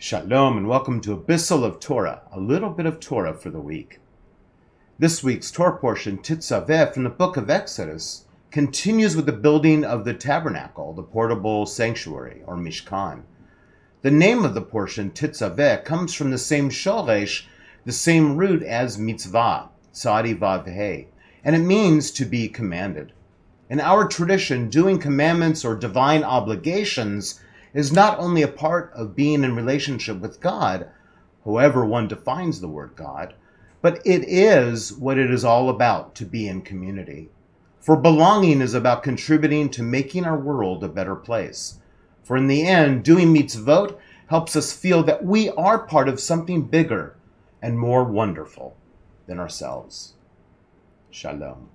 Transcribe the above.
Shalom and welcome to a Bissel of Torah, a little bit of Torah for the week. This week's Torah portion, Tetzaveh, from the book of Exodus, continues with the building of the tabernacle, the portable sanctuary, or Mishkan. The name of the portion, Tetzaveh, comes from the same shoresh, the same root as mitzvah, tzadi vav and it means to be commanded. In our tradition, doing commandments or divine obligations is not only a part of being in relationship with God, however one defines the word God, but it is what it is all about to be in community. For belonging is about contributing to making our world a better place. For in the end, doing mitzvot helps us feel that we are part of something bigger and more wonderful than ourselves. Shalom.